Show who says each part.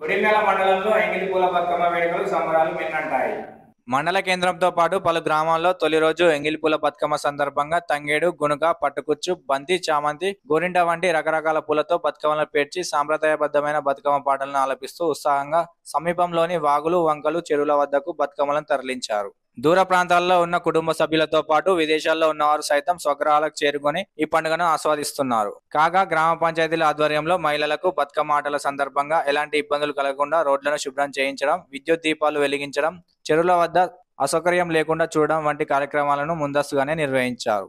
Speaker 1: కొడిన్నెల మండలంలో ఎంగిలిపూల బతుకమ్మ వేడుకలు సంబరాలు మిన్నంటాయి. మండల కేంద్రంతో పాటు పలు గ్రామాల్లో తొలి రోజు ఎంగిలిపూల బతుకమ్మ సందర్భంగా తంగేడు గునుక పట్టుకుచ్చు బంతి చామంతి గోరింట వంటి రకరకాల పూలతో బతుకమ్మలను పేర్చి సాంప్రదాయబద్ధమైన బతుకమ్మ పాటలను ఆలపిస్తూ ఉత్సాహంగా సమీపంలోని వాగులు వంకలు చెరువుల వద్దకు బతుకమ్మలను తరలించారు. దూర ప్రాంతాల్లో ఉన్న కుటుంబ సభ్యులతో పాటు విదేశాల్లో ఉన్నవారు సైతం స్వగ్రహాలకు చేరుకొని ఈ పండుగను ఆస్వాదిస్తున్నారు. కాగా గ్రామ పంచాయతీల ఆధ్వర్యంలో మహిళలకు బతుకమ్మ ఆటల సందర్భంగా ఎలాంటి ఇబ్బందులు కలగకుండా రోడ్లను శుభ్రం చేయించడం విద్యుత్ దీపాలు వెలిగించడం చెరువుల వద్ద అసౌకర్యం లేకుండా చూడడం వంటి కార్యక్రమాలను ముందస్తుగానే నిర్వహించారు.